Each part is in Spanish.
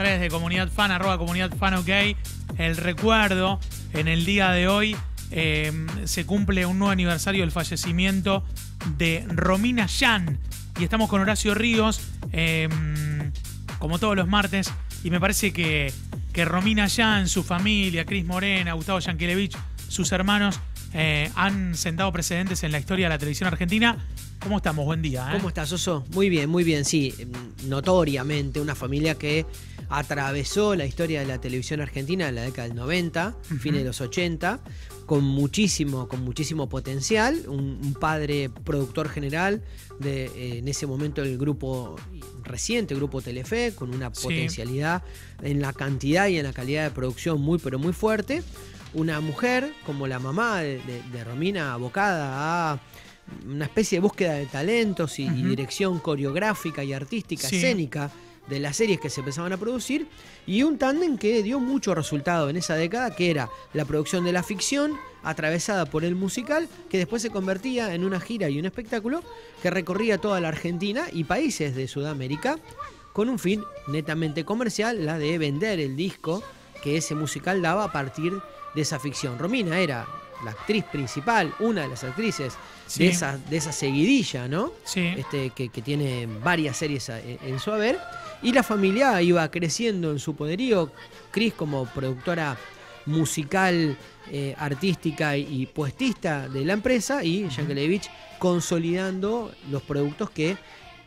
redes de Comunidad Fan, arroba Comunidad Fan OK. El recuerdo, en el día de hoy eh, se cumple un nuevo aniversario del fallecimiento de Romina Yan. Y estamos con Horacio Ríos, eh, como todos los martes. Y me parece que, que Romina Yan, su familia, Cris Morena, Gustavo Yankelevich, sus hermanos, eh, han sentado precedentes en la historia de la televisión argentina. ¿Cómo estamos? Buen día. ¿eh? ¿Cómo estás, Oso? Muy bien, muy bien, sí. Notoriamente, una familia que atravesó la historia de la televisión argentina en la década del 90, fines de los 80, con muchísimo, con muchísimo potencial. Un, un padre productor general de eh, en ese momento el grupo reciente, grupo Telefe, con una Sí. potencialidad en la cantidad y en la calidad de producción muy, pero muy fuerte. Una mujer como la mamá de, de- de Romina, abocada a una especie de búsqueda de talentos y, dirección coreográfica y artística, Sí. escénica de las series que se empezaban a producir y un tándem que dio mucho resultado en esa década, que era la producción de la ficción atravesada por el musical, que después se convertía en una gira y un espectáculo que recorría toda la Argentina y países de Sudamérica con un fin netamente comercial, la de vender el disco que ese musical daba a partir de esa ficción. Romina era la actriz principal, una de las actrices Sí. de, esa, de esa seguidilla, ¿no? Sí. este, que, que tiene varias series a- en, su haber. Y la familia iba creciendo en su poderío. Cris como productora musical, eh, artística y, y puestista de la empresa y Yankelevich consolidando los productos que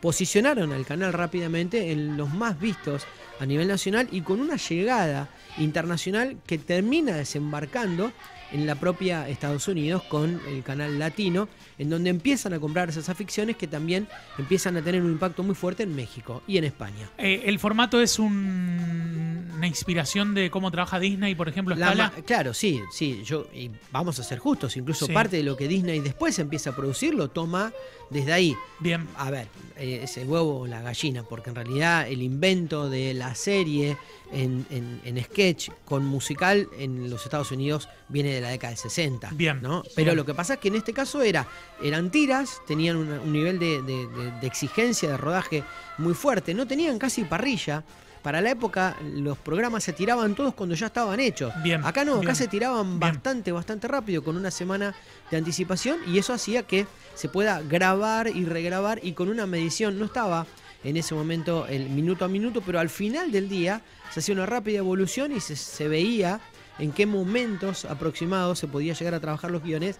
posicionaron al canal rápidamente en los más vistos a nivel nacional y con una llegada internacional que termina desembarcando en la propia Estados Unidos con el canal latino, en donde empiezan a comprar esas ficciones que también empiezan a tener un impacto muy fuerte en México y en España. Eh, el formato es un- una inspiración de cómo trabaja Disney, por ejemplo, La Scala. ma- claro, sí, sí, yo y vamos a ser justos, incluso Sí. parte de lo que Disney después empieza a producir lo toma desde ahí. Bien. A ver, eh, es el huevo o la gallina, porque en realidad el invento de la serie en, en- en sketch con musical en los Estados Unidos viene de la década del 60. Bien, ¿no? Pero lo que pasa es que en este caso era, eran tiras, tenían un nivel de, de- de- de exigencia de rodaje muy fuerte, no tenían casi parrilla. Para la época los programas se tiraban todos cuando ya estaban hechos. Bien, Acá no, acá bien, se tiraban bien. bastante, bastante rápido, con una semana de anticipación, y eso hacía que se pueda grabar y regrabar y con una medición. No estaba en ese momento el minuto a minuto, pero al final del día se hacía una rápida evolución y se, veía en qué momentos aproximados se podía llegar a trabajar los guiones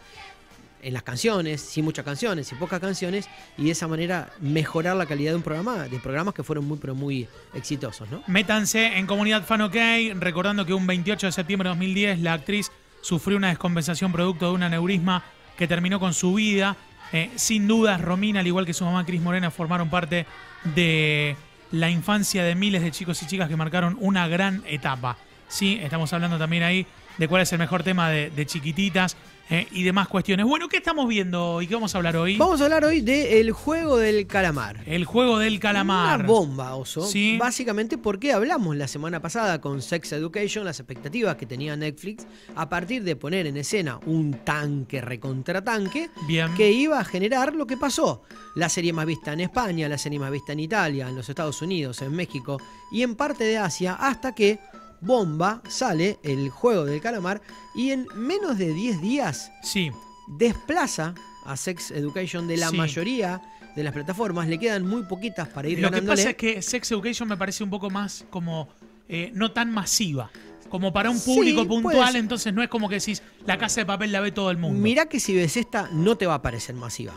en las canciones, sin muchas canciones, sin pocas canciones, y de esa manera mejorar la calidad de un programa, de programas que fueron muy, pero muy exitosos, ¿no? Métanse en Comunidad Fan OK, recordando que un 28 de septiembre de 2010 la actriz sufrió una descompensación producto de un aneurisma que terminó con su vida. Eh, sin dudas, Romina, al igual que su mamá Cris Morena, formaron parte de la infancia de miles de chicos y chicas que marcaron una gran etapa. Sí, estamos hablando también ahí de cuál es el mejor tema de, de chiquititas eh, y demás cuestiones. Bueno, ¿qué estamos viendo y qué vamos a hablar hoy? Vamos a hablar hoy de El juego del calamar. El juego del calamar. Una bomba, oso. Sí. Básicamente porque hablamos la semana pasada con Sex Education, las expectativas que tenía Netflix a partir de poner en escena un tanque recontratanque Bien. que iba a generar lo que pasó. La serie más vista en España, la serie más vista en Italia, en los Estados Unidos, en México y en parte de Asia, hasta que bomba sale el juego del calamar y en menos de 10 días Sí, desplaza a Sex Education de la Sí. mayoría de las plataformas. Le quedan muy poquitas para ir Lo que pasa es que Sex Education me parece un poco más como eh, no tan masiva. Como para un público puntual, entonces no es como que decís la casa de papel la ve todo el mundo. Mirá que si ves esta, no te va a parecer masiva.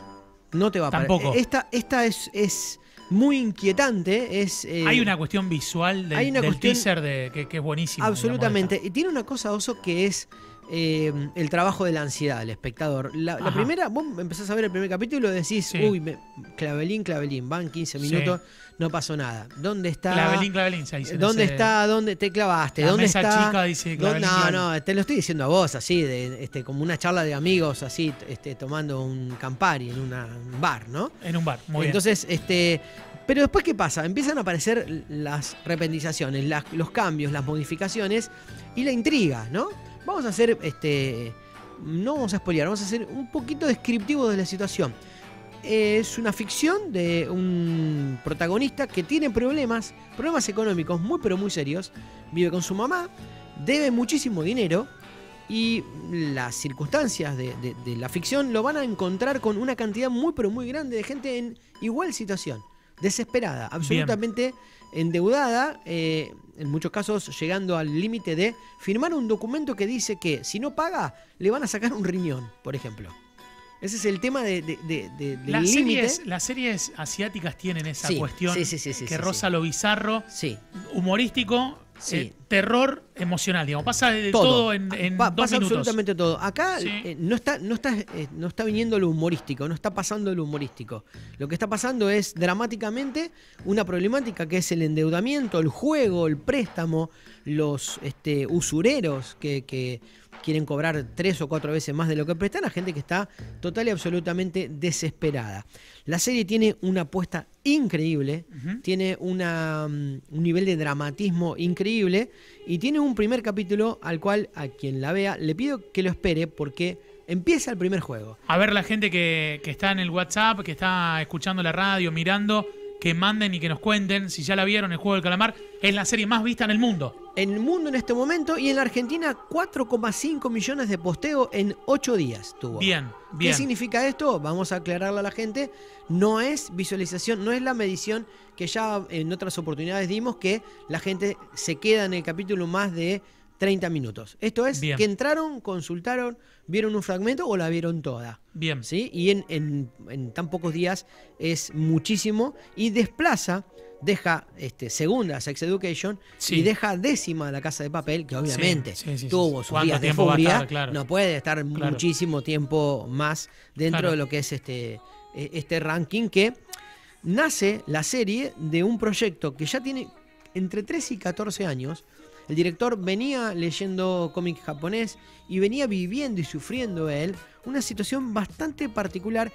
No te va a parecer. Tampoco. Esta, esta es, es muy inquietante. Es, eh, hay una cuestión visual del, hay una del cuestión- teaser de, que, que es buenísima. Absolutamente. Y tiene una cosa, Oso, que es eh, el trabajo de la ansiedad del espectador. La, primera, vos empezás a ver el primer capítulo y decís, Sí. uy, me- clavelín, clavelín, van 15 Sí. minutos, no pasó nada. ¿Dónde está? Clavelín, clavelín, se dice ¿Dónde ese- está? ¿Dónde te clavaste? La ¿Dónde mesa está? chica dice ¿Dó- clavelín, No, clavelín. no, te lo estoy diciendo a vos, así, de, este, como una charla de amigos, así, este, tomando un Campari en una- un bar, ¿no? En un bar, muy Entonces, este. Pero después, ¿qué pasa? Empiezan a aparecer las rependizaciones, las- los cambios, las modificaciones y la intriga, ¿no? Vamos a hacer, este. No vamos a spoilear, vamos a hacer un poquito descriptivo de la situación. es una ficción de un protagonista que tiene problemas, problemas económicos muy pero muy serios. Vive con su mamá, debe muchísimo dinero y las circunstancias de, de- de la ficción lo van a encontrar con una cantidad muy pero muy grande de gente en igual situación, desesperada, absolutamente endeudada, eh, en muchos casos llegando al límite de firmar un documento que dice que si no paga le van a sacar un riñón, por ejemplo. Ese es el tema de, de- de- de- Las series, las series asiáticas tienen esa Sí, cuestión sí, sí, que roza lo bizarro, humorístico, Sí. eh, terror emocional, digamos. Pasa de todo, todo. en, en Pa- dos pasa minutos. absolutamente todo. Acá Sí. eh, no, está, no, está, eh, no está viniendo lo humorístico, no está pasando lo humorístico. Lo que está pasando es dramáticamente una problemática que es el endeudamiento, el juego, el préstamo, los este, usureros que, que quieren cobrar tres o cuatro veces más de lo que prestan a gente que está total y absolutamente desesperada. La serie tiene una apuesta increíble, tiene una, mm, un nivel de dramatismo increíble y tiene un primer capítulo al cual a quien la vea le pido que lo espere porque empieza el primer juego. A ver la gente que, que está en el WhatsApp, que está escuchando la radio, mirando, que manden y que nos cuenten si ya la vieron, el juego del calamar. Es la serie más vista en el mundo. En el mundo en este momento y en la Argentina 4,5 millones de posteos en 8 días tuvo. Bien, ¿Qué bien. significa esto? Vamos a aclararle a la gente. No es visualización, no es la medición que ya en otras oportunidades dimos que la gente se queda en el capítulo más de 30 minutos. Esto es Bien. que entraron, consultaron, vieron un fragmento o la vieron toda. Bien. ¿sí? Y en, en- en tan pocos días es muchísimo y desplaza, deja este, segunda Sex Education Sí. y deja décima La Casa de Papel, que obviamente Sí, sí, sí, tuvo sus ¿Cuánto días de furia, estar? Claro. no puede estar Claro. muchísimo tiempo más dentro Claro. de lo que es este, eh, este ranking que nace la serie de un proyecto que ya tiene entre 13 y 14 años. El director venía leyendo cómic japonés y venía viviendo y sufriendo él una situación bastante particular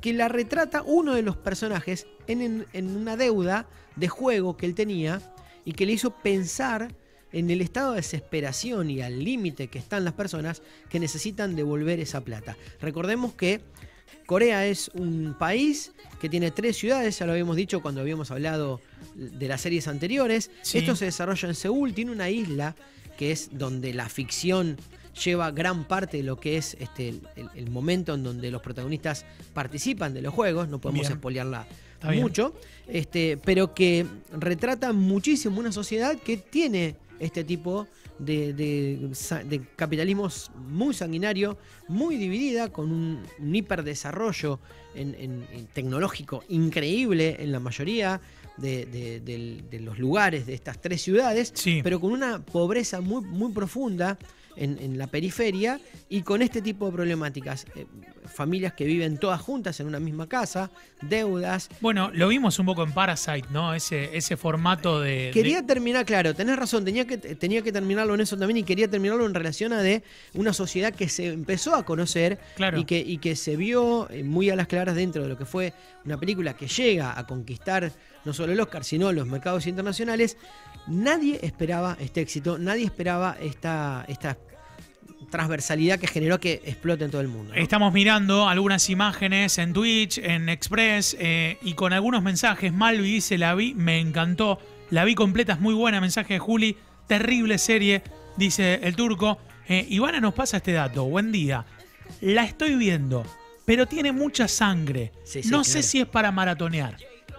que la retrata uno de los personajes en, en- en una deuda de juego que él tenía y que le hizo pensar en el estado de desesperación y al límite que están las personas que necesitan devolver esa plata. Recordemos que Corea es un país que tiene tres ciudades, ya lo habíamos dicho cuando habíamos hablado de las series anteriores. Sí. Esto se desarrolla en Seúl, tiene una isla que es donde la ficción lleva gran parte de lo que es este, el, el momento en donde los protagonistas participan de los juegos, no podemos Bien. spoilearla Está bien. mucho, este, pero que retrata muchísimo una sociedad que tiene este tipo de, de de capitalismo muy sanguinario, muy dividida, con un, un hiperdesarrollo en- en- en tecnológico increíble en la mayoría de, los lugares de estas tres ciudades, Sí. pero con una pobreza muy, muy profunda en, en la periferia y con este tipo de problemáticas. Eh, familias que viven todas juntas en una misma casa, deudas, Bueno, lo vimos un poco en Parasite, ¿no? Ese, ese formato de. Quería de- terminar, claro, tenés razón, tenía que, tenía que terminarlo en eso también y quería terminarlo en relación a de una sociedad que se empezó a conocer Claro. y, que, y que se vio eh, muy a las claras dentro de lo que fue una película que llega a conquistar no solo el Oscar, sino los mercados internacionales. Nadie esperaba este éxito, nadie esperaba esta, esta transversalidad que generó que explote en todo el mundo. ¿no? Estamos mirando algunas imágenes en Twitch, en Express eh, y con algunos mensajes. Malvi dice: La vi, me encantó. La vi completa, es muy buena. Mensaje de Juli, terrible serie, dice el turco. Eh, Ivana nos pasa este dato. Buen día. La estoy viendo, pero tiene mucha sangre. Sí, sí, no sé si es para maratonear.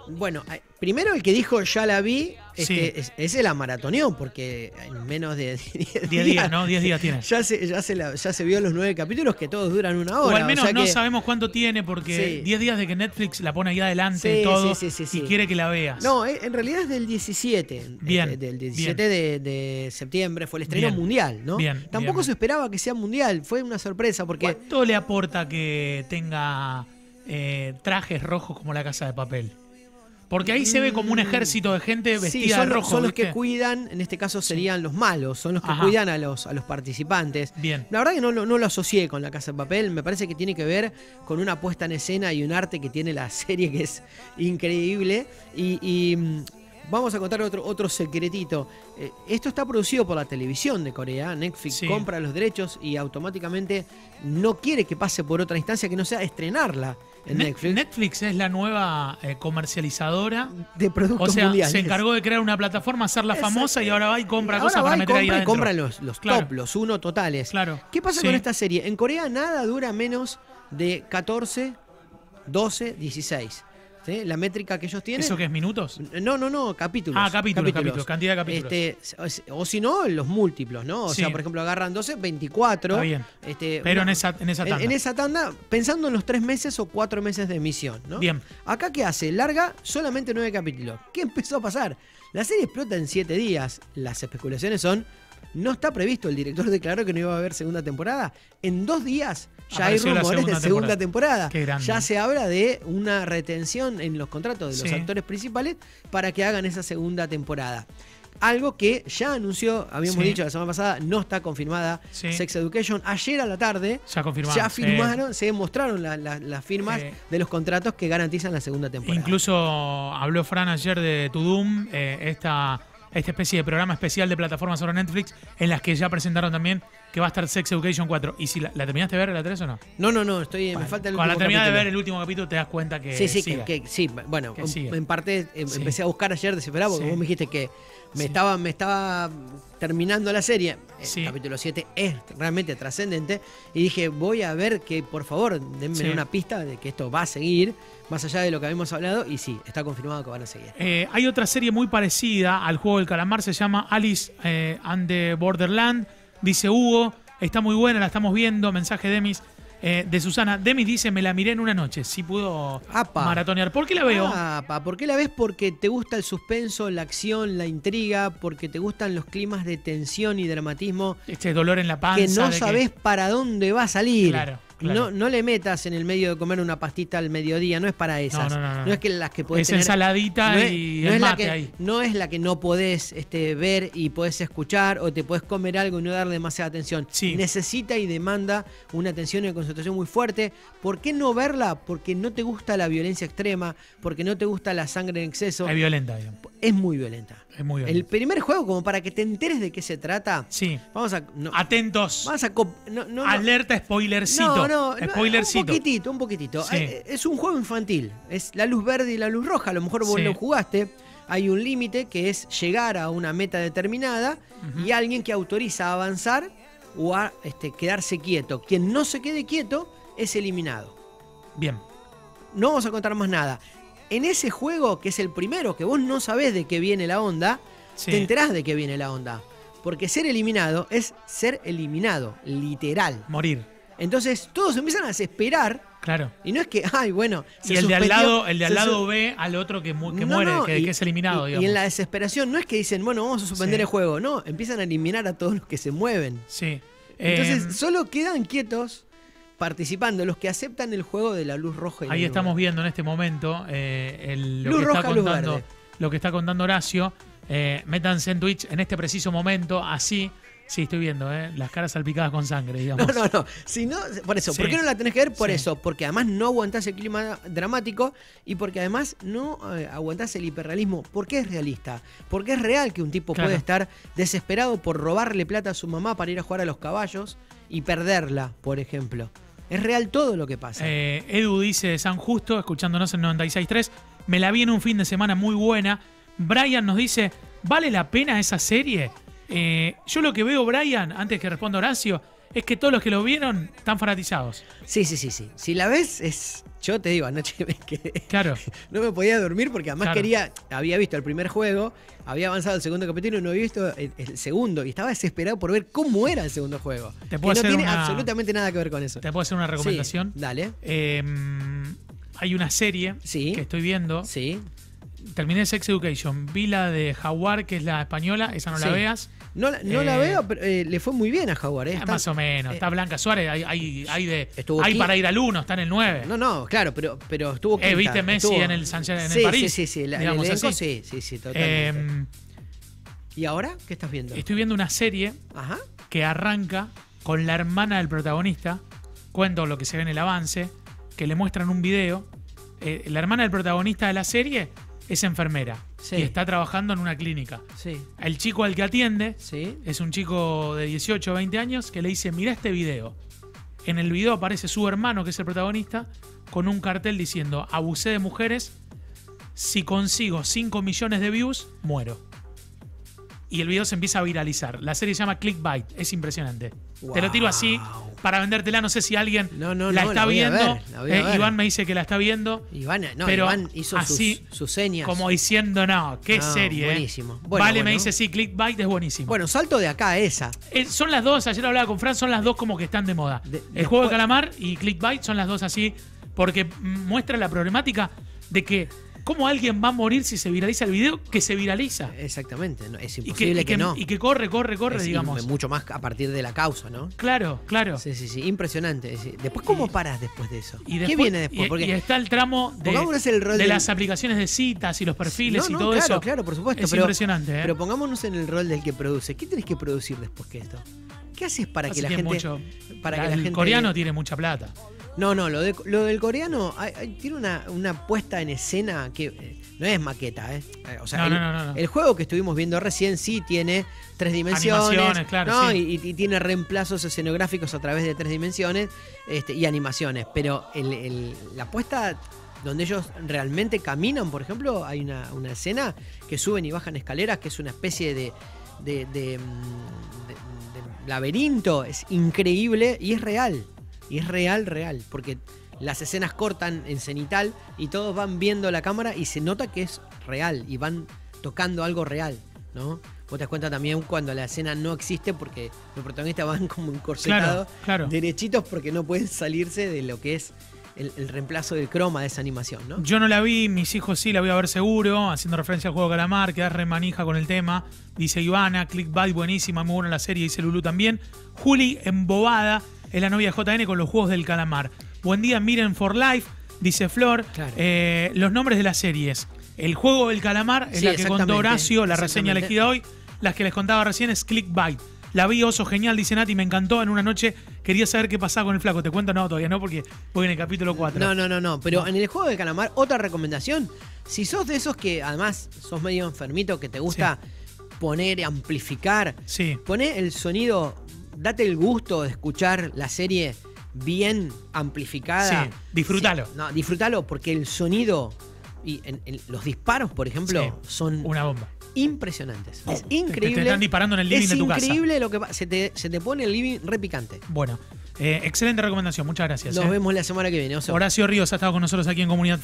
Bueno, primero el que dijo ya la vi, Sí. este, es- ese la maratoneó, porque en menos de 10 10 días, ¿no? 10 días tiene. Ya se, ya, se la- ya se vio los nueve capítulos que todos duran una hora. O al menos sea no que- sabemos cuánto tiene porque Sí. 10 días de que Netflix la pone ahí adelante Sí, y todo sí, sí, sí, y sí. quiere que la veas. No, eh, en realidad es del 17. Bien, eh, del 17 de, de septiembre fue el estreno Bien. mundial, ¿no? Bien, Tampoco bien. se esperaba que sea mundial, fue una sorpresa porque ¿Cuánto le aporta que tenga eh, trajes rojos como la casa de papel? Porque ahí se ve como un ejército de gente vestida Mm. Sí, son, de rojo. son los ¿viste? que cuidan, en este caso serían los malos, son los que Ajá. cuidan a los, a los participantes. Bien. La verdad que no, lo- no lo asocié con la Casa de Papel, me parece que tiene que ver con una puesta en escena y un arte que tiene la serie que es increíble. Y, y, mm, Vamos a contar otro, otro secretito. Eh, esto está producido por la televisión de Corea. Netflix Sí. compra los derechos y automáticamente no quiere que pase por otra instancia que no sea estrenarla en Ne- Netflix Netflix es la nueva eh, comercializadora. de productos O sea, mundiales. se encargó de crear una plataforma, hacerla Exacto. famosa y ahora va y compra Ahora cosas va para y meter ahí compra y adentro. compra los, los Claro. top, los uno totales. Claro. ¿Qué pasa Sí. con esta serie? En Corea nada dura menos de 14, 12, 16. ¿Sí? La métrica que ellos tienen. ¿Eso qué es minutos? No, no, no, capítulos. Ah, capítulos, capítulos, cantidad de capítulos. Este, o, si no, los múltiplos, ¿no? O Sí. sea, por ejemplo, agarran 12, 24. Está bien. Este, Pero en esa, en esa en, tanda. en esa tanda, pensando en los tres meses o cuatro meses de emisión, ¿no? Bien. Acá, ¿qué hace? Larga solamente nueve capítulos. ¿Qué empezó a pasar? La serie explota en siete días. Las especulaciones son. No está previsto, el director declaró que no iba a haber segunda temporada. En dos días ya hay Apareció rumores de segunda temporada. Qué grande. Ya se habla de una retención en los contratos de los Sí. actores principales para que hagan esa segunda temporada. Algo que ya anunció, habíamos Sí. dicho la semana pasada, no está confirmada Sí. Sex Education. Ayer a la tarde Ya ya firmaron, se mostraron la- la- las firmas de los contratos que garantizan la segunda temporada. Incluso habló Fran ayer de Tudum, eh, esta, esta especie de programa especial de plataformas sobre Netflix, en las que ya presentaron también que va a estar Sex Education 4. ¿Y si la, la terminaste de ver la 3 o no? No, no, no, estoy, me Bueno, falta el Cuando la último terminás de ver el último capítulo te das cuenta que Sí, sí, que, sí, bueno, Que en parte Sí. empecé a buscar ayer desesperado porque Sí. vos me dijiste que me, Sí. estaba, me estaba terminando la serie. El Sí. capítulo 7 es realmente trascendente. Y dije, voy a ver que, por favor, denme Sí. una pista de que esto va a seguir, más allá de lo que habíamos hablado. Y sí, está confirmado que van a seguir. Eh, hay otra serie muy parecida al juego del calamar, se llama Alice eh, and the Borderland. Dice Hugo, está muy buena, la estamos viendo. Mensaje de Demis. Eh, de Susana. Demis dice, me la miré en una noche. Sí pudo Apa. maratonear. ¿Por qué la veo? Ah, pa, ¿por qué la ves? Porque te gusta el suspenso, la acción, la intriga, porque te gustan los climas de tensión y dramatismo Este dolor en la panza. que no sabes para dónde va a salir. Claro, claro. No, no le metas en el medio de comer una pastita al mediodía, no es para esas. No, no, no, no. es que las que podés Es tener- ensaladita no es, y el es la mate que, ahí. no es la que no podés este, ver y podés escuchar o te podés comer algo y no darle demasiada atención. Sí. Necesita y demanda una atención y una concentración muy fuerte. ¿Por qué no verla? Porque no te gusta la violencia extrema, porque no te gusta la sangre en exceso. Es violenta, digamos. Es muy violenta. Es muy El primer juego, como para que te enteres de qué se trata, Sí. vamos a... no- Atentos. Vamos a. No, no. Alerta spoilercito. No, no, no, Spoilercito. Un poquitito, un poquitito. Sí. Es un juego infantil. Es la luz verde y la luz roja. A lo mejor vos Sí. lo jugaste. Hay un límite que es llegar a una meta determinada y alguien que autoriza a avanzar o a este, quedarse quieto. Quien no se quede quieto es eliminado. Bien. No vamos a contar más nada. En ese juego, que es el primero, que vos no sabés de qué viene la onda, Sí. te enterás de qué viene la onda. Porque ser eliminado es ser eliminado, literal. Morir. Entonces todos empiezan a desesperar. Claro. Y no es que, ay, bueno. Y el de al lado, el de al lado ve al otro que, mu- que No, muere, no, que, y- que es eliminado, y, digamos. y en la desesperación no es que dicen, bueno, vamos a suspender Sí. el juego. No, empiezan a eliminar a todos los que se mueven. Sí. Entonces Eh, solo quedan quietos participando los que aceptan el juego de la luz roja y la ahí luz estamos verde. viendo en este momento eh, el- lo, Luz que roja, está contando, lo que está contando Horacio. Eh, métanse en Twitch en este preciso momento, así. Sí, estoy viendo, eh, las caras salpicadas con sangre, digamos. No, no, no. Si no, por eso. ¿Por qué no la tenés que ver? Por Sí. eso. Porque además no aguantás el clima dramático y porque además no eh, aguantás el hiperrealismo. Porque es realista. Porque es real que un tipo Claro. puede estar desesperado por robarle plata a su mamá para ir a jugar a los caballos y perderla, por ejemplo. Es real todo lo que pasa. Eh, Edu dice San Justo, escuchándonos en 96.3, me la vi en un fin de semana muy buena. Brian nos dice, ¿vale la pena esa serie? Eh, yo lo que veo, Brian, antes que responda Horacio, es que todos los que lo vieron están fanatizados. Sí, sí, sí, sí. Si la ves, es. Yo te digo, anoche me quedé. Claro. No me podía dormir porque además Claro. quería. Había visto el primer juego, había avanzado el segundo capítulo y no había visto el, el segundo. Y estaba desesperado por ver cómo era el segundo juego. Te Que no tiene una- absolutamente nada que ver con eso. ¿Te puedo hacer una recomendación? Sí, dale. Eh, hay una serie Sí. que estoy viendo. Sí. Terminé Sex Education. Vi la de Jaguar, que es la española. Esa no la veas. No, la- no la Eh, veo, pero eh, le fue muy bien a Jaguar. ¿eh? Eh, Está- más o menos. Está Blanca Suárez. Hay, hay, hay de, hay para ir al 1, está en el 9. No, no, claro, pero, pero estuvo. Eh, quinta, ¿viste Messi estuvo- en el San- en el sí, París? Sí, sí, sí. la- el Digamos elenco, así. sí, sí, sí, totalmente. ¿Y ahora qué estás viendo? estoy viendo una serie Ajá. que arranca con la hermana del protagonista. Cuento lo que se ve en el avance. Que le muestran un video. La hermana del protagonista de la serie es enfermera. Sí. y está trabajando en una clínica. Sí, El chico al que atiende sí. es un chico de 18 o 20 años que le dice, mira este video. En el video aparece su hermano, que es el protagonista, con un cartel diciendo, abusé de mujeres, si consigo 5 millones de views, muero. Y el video se empieza a viralizar. La serie se llama Clickbait, es impresionante. Te lo tiro así para vendértela, no sé si alguien No, no, la no, está la viendo. ver, la Eh. Iván me dice que la está viendo. Iván, no, Pero Iván hizo así, sus, sus señas. Como diciendo, no, qué serie. eh". buenísimo. Bueno, vale, me dice, sí, Clickbait es buenísimo. Bueno, salto de acá a esa. Eh, son las dos, ayer hablaba con Fran, son las dos como que están de moda. De- el después- juego de calamar y Clickbait son las dos así, porque muestra la problemática de que cómo alguien va a morir si se viraliza el video, que se viraliza. Exactamente, no, es Y que, imposible y que, que- no. y que corre, corre, corre, Es digamos. mucho más a partir de la causa, ¿no? Claro, claro. Sí, sí, sí, impresionante. Después, ¿cómo paras después de eso? Y ¿Qué viene después? y- Porque y está el tramo de, Pongámonos el rol de del- las aplicaciones de citas y los perfiles No, y todo claro, eso. Claro, por supuesto. Es pero, impresionante, ¿eh? Pero pongámonos en el rol del que produce. ¿Qué tenés que producir después que esto? ¿Qué haces para que la gente. mucho- para que la el gente. coreano tiene mucha plata. No, no, lo, de- lo del coreano hay- hay- tiene una, una puesta en escena que eh, no es maqueta, ¿eh? Eh, O sea, No, el, no, no, no, no. el juego que estuvimos viendo recién sí tiene tres dimensiones. Claro, y, y tiene reemplazos escenográficos a través de tres dimensiones este, y animaciones. Pero el- el- la puesta donde ellos realmente caminan, por ejemplo, hay una, una escena que suben y bajan escaleras, que es una especie de, de- de, mm, de- de laberinto. Es increíble y es real. Y es real, real. Porque las escenas cortan en cenital y todos van viendo la cámara y se nota que es real y van tocando algo real, ¿no? Vos te das cuenta también cuando la escena no existe porque los protagonistas van como encorsetados, Claro, claro. derechitos porque no pueden salirse de lo que es el, el reemplazo del croma de esa animación, ¿no? Yo no la vi, mis hijos sí la voy a ver seguro, haciendo referencia al juego calamar, quedás remanija con el tema. Dice Ivana, Clickbait buenísima, muy buena la serie, dice Lulu también. Juli, embobada, es la novia de JN con los juegos del calamar. Buen día, miren for life, dice Flor. Claro. Eh, los nombres de las series. El juego del calamar es Sí, la que contó Horacio, la reseña elegida hoy. Las que les contaba recién es Clickbait. La vi, oso genial, dice Nati, me encantó. En una noche quería saber qué pasaba con el flaco. ¿Te cuento? No, todavía no, porque voy en el capítulo 4. No, no, no, no. Pero en el juego de calamar, otra recomendación. Si sos de esos que además sos medio enfermito, que te gusta poner, amplificar, Sí. poné el sonido, date el gusto de escuchar la serie bien amplificada. Sí, disfrútalo. Sí, no, disfrútalo porque el sonido y en- en los disparos, por ejemplo, Sí, son Una bomba. impresionantes. Es Te- te increíble. están disparando en el living es de tu casa. increíble lo que se te, se te pone el living repicante. Bueno, eh, excelente recomendación, muchas gracias. Nos eh. vemos la semana que viene. Horacio Ríos ha estado con nosotros aquí en Comunidad